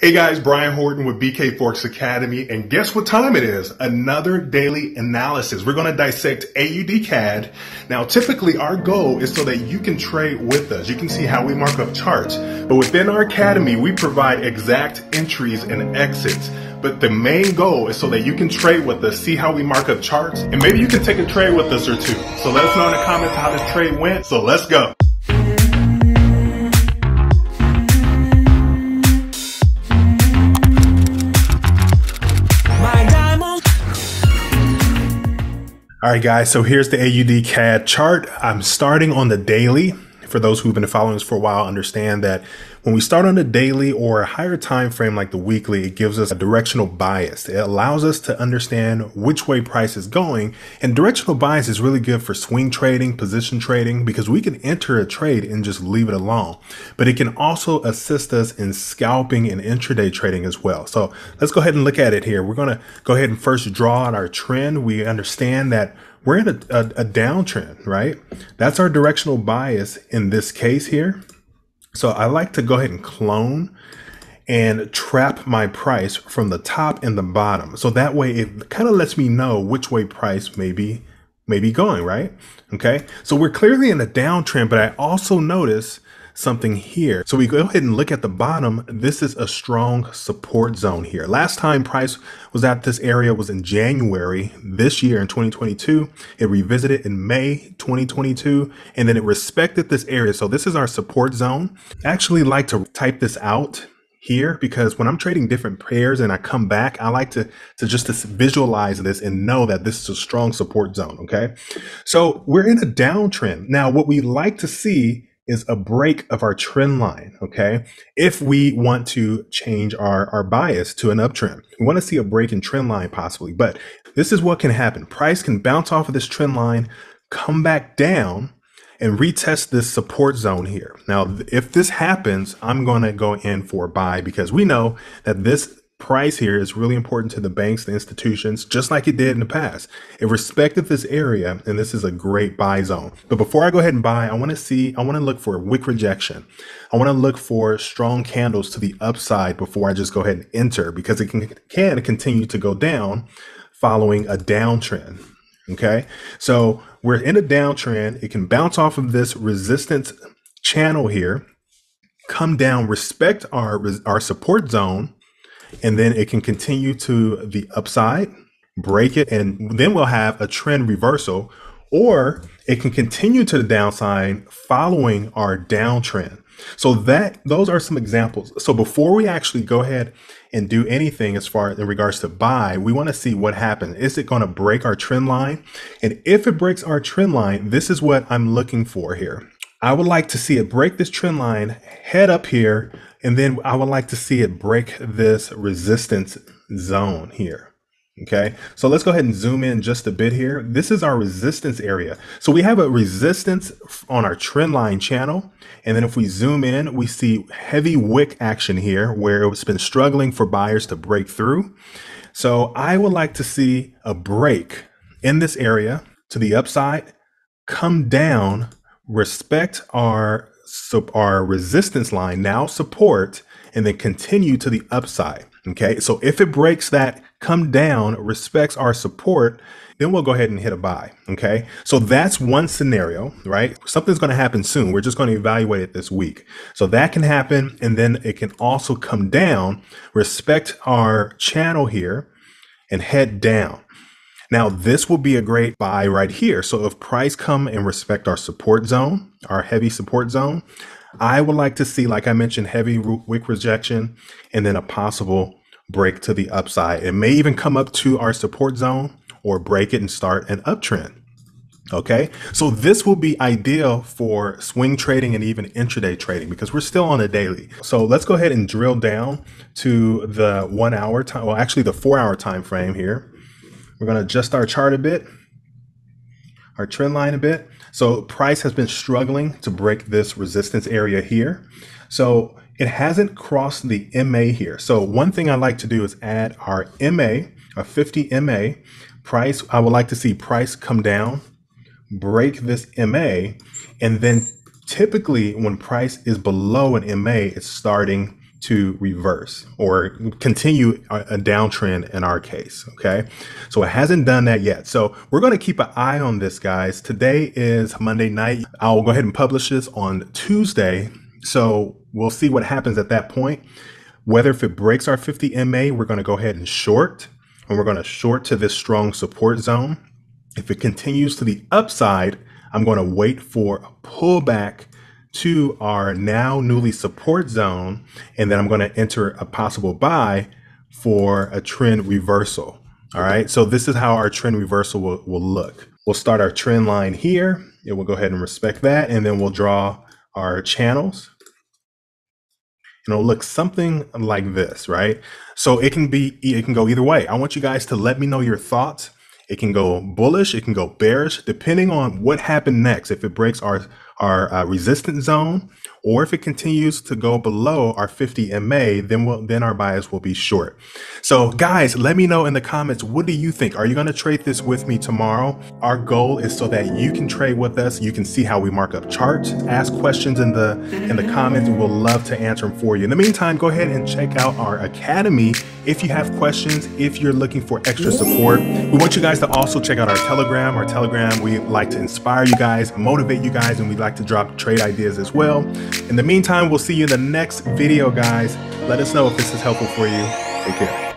Hey guys, Brian Horton with BK Forex Academy, and guess what time it is? Another daily analysis. We're going to dissect AUD CAD. Now, typically our goal is so that you can trade with us. You can see how we mark up charts, but within our academy, we provide exact entries and exits. But the main goal is so that you can trade with us, see how we mark up charts, and maybe you can take a trade with us or two. So let us know in the comments how this trade went. So let's go. All right, guys. So here's the AUD CAD chart. I'm starting on the daily. For those who've been following us for a while, understand that when we start on the daily or a higher time frame like the weekly, it gives us a directional bias. It allows us to understand which way price is going. And directional bias is really good for swing trading, position trading, because we can enter a trade and just leave it alone. But it can also assist us in scalping and intraday trading as well. So let's go ahead and look at it here. We're going to go ahead and first draw out our trend. We understand that we're in a, a, a downtrend, right? That's our directional bias in this case here. So I like to go ahead and clone and trap my price from the top and the bottom. So that way it kind of lets me know which way price may be, may be going, right? Okay. So we're clearly in a downtrend, but I also notice something here. So we go ahead and look at the bottom. This is a strong support zone here. Last time price was at this area was in January this year in 2022. It revisited in May 2022 and then it respected this area. So this is our support zone. I actually like to type this out here because when I'm trading different pairs and I come back, I like to, to just to visualize this and know that this is a strong support zone. Okay. So we're in a downtrend. Now, what we like to see is a break of our trend line. Okay. If we want to change our, our bias to an uptrend, we want to see a break in trend line possibly, but this is what can happen. Price can bounce off of this trend line, come back down and retest this support zone here. Now, if this happens, I'm going to go in for buy because we know that this price here is really important to the banks, the institutions, just like it did in the past. It respected this area, and this is a great buy zone. But before I go ahead and buy, I want to see, I want to look for a wick rejection. I want to look for strong candles to the upside before I just go ahead and enter because it can, can continue to go down following a downtrend. Okay. So we're in a downtrend. It can bounce off of this resistance channel here, come down, respect our, our support zone, and then it can continue to the upside, break it, and then we'll have a trend reversal, or it can continue to the downside following our downtrend. So that those are some examples. So before we actually go ahead and do anything as far in regards to buy, we want to see what happens. Is it going to break our trend line? And if it breaks our trend line, this is what I'm looking for here. I would like to see it break this trend line, head up here, and then I would like to see it break this resistance zone here. Okay, so let's go ahead and zoom in just a bit here. This is our resistance area. So we have a resistance on our trend line channel. And then if we zoom in, we see heavy wick action here where it's been struggling for buyers to break through. So I would like to see a break in this area to the upside, come down, respect our our resistance line now support and then continue to the upside. Okay. So if it breaks that come down, respects our support, then we'll go ahead and hit a buy. Okay. So that's one scenario, right? Something's going to happen soon. We're just going to evaluate it this week. So that can happen. And then it can also come down, respect our channel here and head down. Now, this will be a great buy right here. So if price come and respect our support zone, our heavy support zone, I would like to see, like I mentioned, heavy wick rejection and then a possible break to the upside. It may even come up to our support zone or break it and start an uptrend. Okay, so this will be ideal for swing trading and even intraday trading because we're still on a daily. So let's go ahead and drill down to the one hour time, well, actually the four hour time frame here. We're going to adjust our chart a bit, our trend line a bit. So price has been struggling to break this resistance area here. So it hasn't crossed the MA here. So one thing I like to do is add our MA, a 50 MA price. I would like to see price come down, break this MA, and then typically when price is below an MA, it's starting to reverse or continue a downtrend in our case. Okay. So it hasn't done that yet. So we're going to keep an eye on this, guys. Today is Monday night. I'll go ahead and publish this on Tuesday. So we'll see what happens at that point. Whether if it breaks our 50 MA, we're going to go ahead and short and we're going to short to this strong support zone. If it continues to the upside, I'm going to wait for a pullback to our now newly support zone, and then I'm going to enter a possible buy for a trend reversal. All right, so this is how our trend reversal will, will look. We'll start our trend line here. It will go ahead and respect that, and then we'll draw our channels. And it'll look something like this, right? So it can be, it can go either way. I want you guys to let me know your thoughts. It can go bullish, it can go bearish, depending on what happened next. If it breaks our our uh, resistance zone, or if it continues to go below our 50 MA, then we'll, then our bias will be short. So guys, let me know in the comments, what do you think? Are you going to trade this with me tomorrow? Our goal is so that you can trade with us. You can see how we mark up charts, ask questions in the, in the comments, we'll love to answer them for you. In the meantime, go ahead and check out our academy if you have questions, if you're looking for extra support. We want you guys to also check out our Telegram. Our Telegram, we like to inspire you guys, motivate you guys, and we like to drop trade ideas as well. In the meantime, we'll see you in the next video, guys. Let us know if this is helpful for you. Take care.